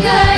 good.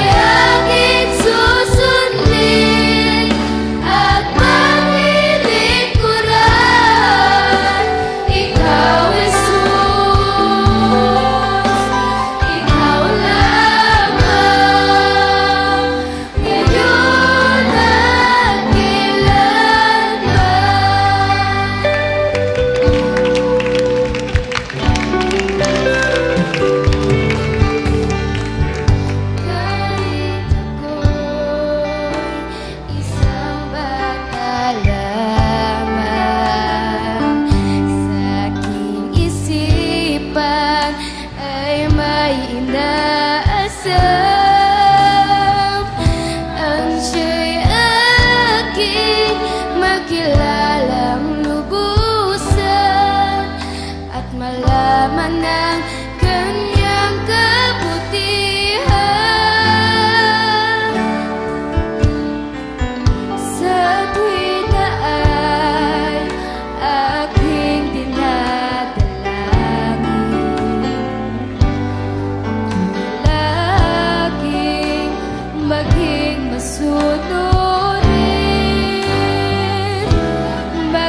lucky.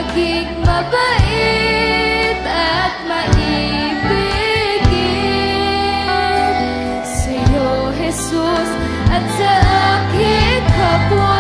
pag-ibig mabait at maibigin? Jesus, at sa aking kapwa.